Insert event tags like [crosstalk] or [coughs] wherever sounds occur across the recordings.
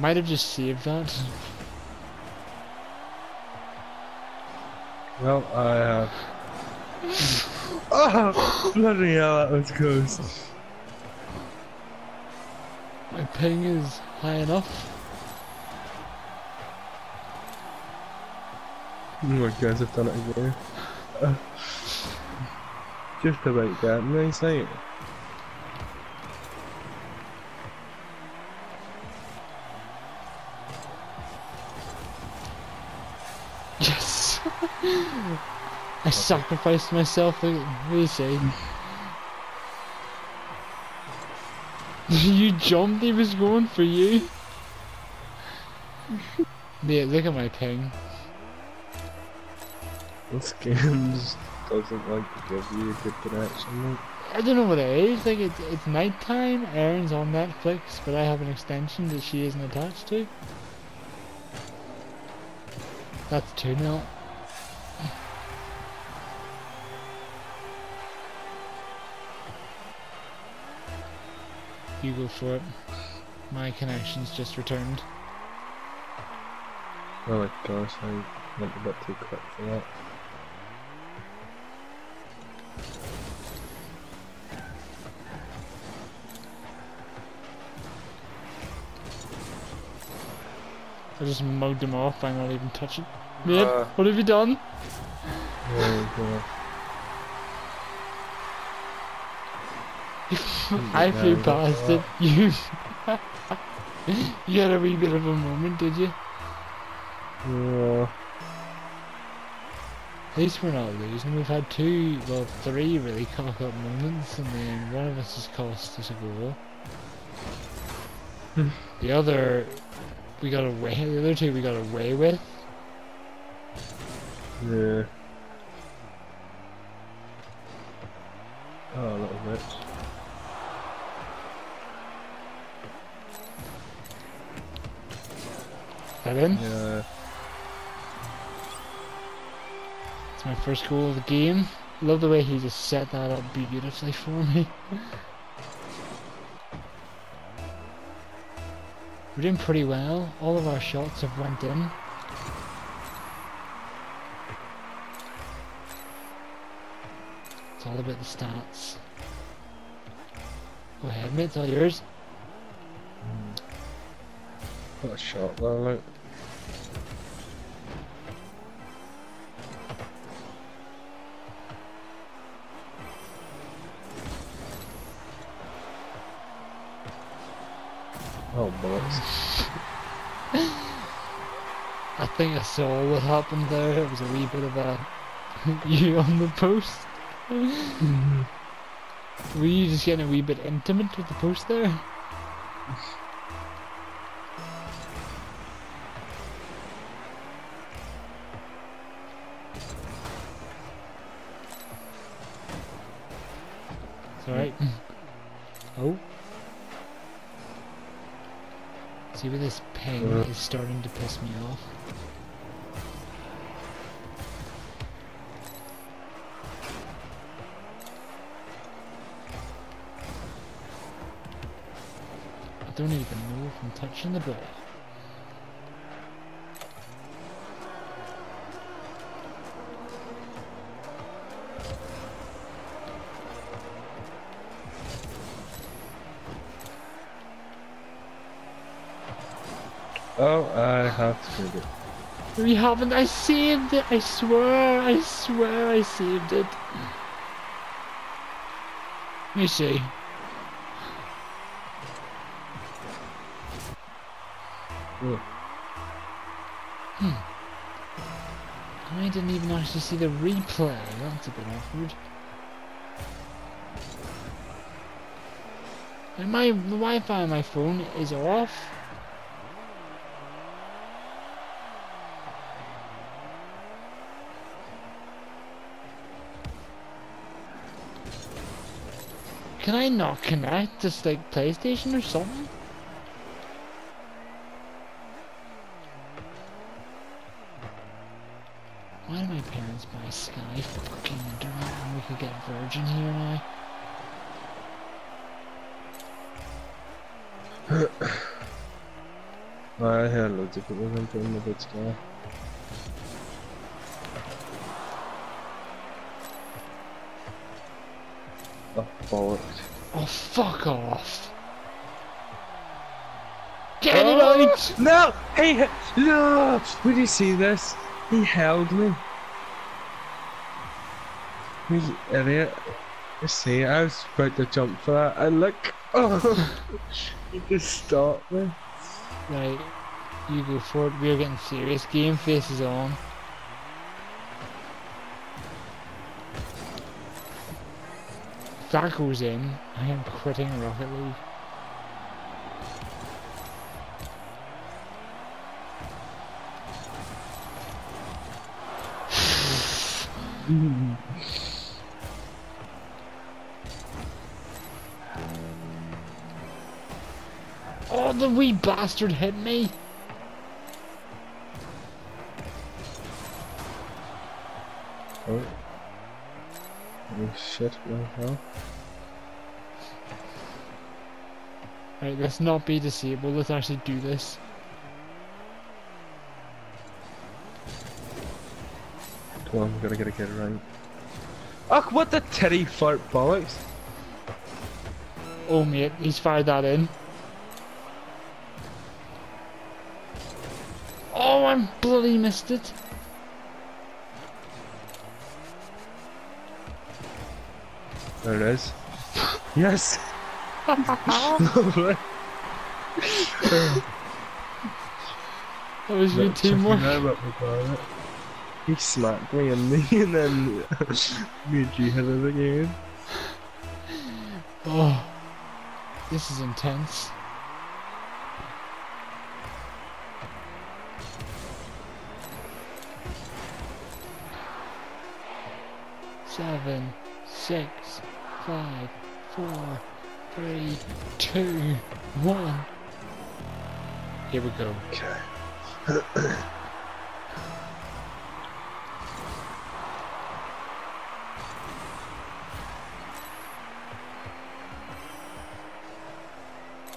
Might have just saved that. Well, I have. oh, [laughs] bloody hell, that was close. My ping is high enough. Oh my guys, I've done it again. Uh, just about that, nice, ain't it? I sacrificed myself, what do [laughs] you jumped, he was going for you. [laughs] Yeah, look at my ping. This game just doesn't like to give you a good connection, mate. I don't know what it is, like it's, it's nighttime, Erin's on Netflix, but I have an extension that she isn't attached to. That's two now. You go for it. My connection's just returned. Oh my gosh, I went a bit too quick for that. I just mugged him off by not even touching. Mate, Uh. what have you done? There [laughs] I flew Yeah, past it. You, [laughs] you had a wee bit of a moment, did you? Yeah. At least we're not losing. We've had two, well, three really cock up moments, and then one of us has cost us a goal. Hmm. the other, we got away. The other two, we got away with. Yeah. Oh, a little bit. That in? Yeah. It's my first goal of the game. Love the way he just set that up beautifully for me. [laughs] We're doing pretty well. All of our shots have went in. It's all about the stats. Go ahead, mate. It's all yours. What a shot though, look. Oh, bollocks. [laughs] I think I saw what happened there. It was a wee bit of a [laughs] you on the post. [laughs] Were you just getting a wee bit intimate with the post there? It's alright. [clears throat] Oh. See where this ping Uh. is starting to piss me off. I don't even know if I'm touching the ball. Oh, I have to it. We haven't. I saved it. I swear. I swear I saved it. Let me see. Oh, I didn't even actually see the replay. That's a bit awkward. And my the Wi-Fi on my phone is off. Can I not connect to like PlayStation or something? Why do my parents buy Sky fucking internet when we could get Virgin here now? I had loads of people complaining about Sky. Oh, bollocks. Oh, fuck off. Get it Oh, out! No! He no! Did you see this? He held me. You idiot. You see, I was about to jump for that, and look! Oh! [laughs] he just stopped me. Right, you go forward. We're getting serious. Game face is on. That goes in, I am quitting Rocket League. [laughs] Oh, the wee bastard hit me! Shit, what the hell? Right, let's not be disabled, let's actually do this. Come on, we gotta get a kid right. Ugh, what the titty fart bollocks? Oh mate, he's fired that in. Oh, I bloody missed it. There it is. [laughs] yes! Lovely. [laughs] That was good teamwork. Now what we got it. He smacked me and me and then [laughs] me and you hit it again. Oh, this is intense. Seven, six, five, four, three, two, one. Here we go. Okay. [coughs]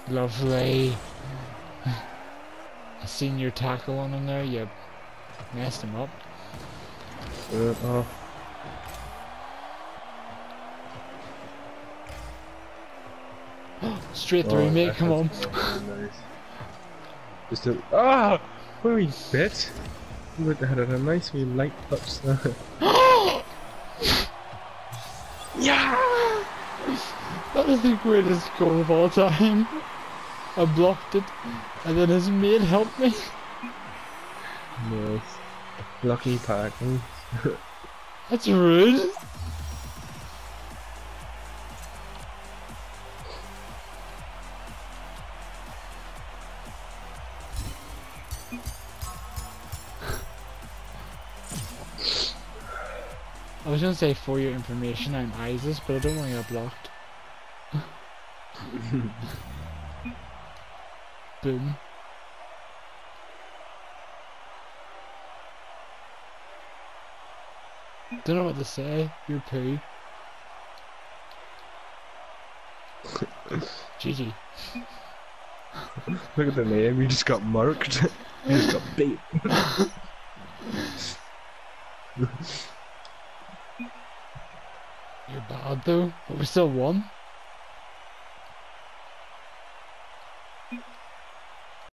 Lovely. I seen your tackle on him there, you messed him up. Uh, oh. Straight through, Oh, mate, come on. nice. Just a ah, what a wee bit. You would have had a nice wee light touch there. [laughs] yeah! That is the greatest goal of all time. I blocked it, and then his mate helped me. nice. Lucky packing. [laughs] That's rude. I was gonna say for your information I'm ISIS, but I don't want to get blocked. [laughs] Boom. Don't know what to say. You're poo. [laughs] GG. [laughs] Look at the name, you just got marked. you just got beat. You're bad though, but we still won.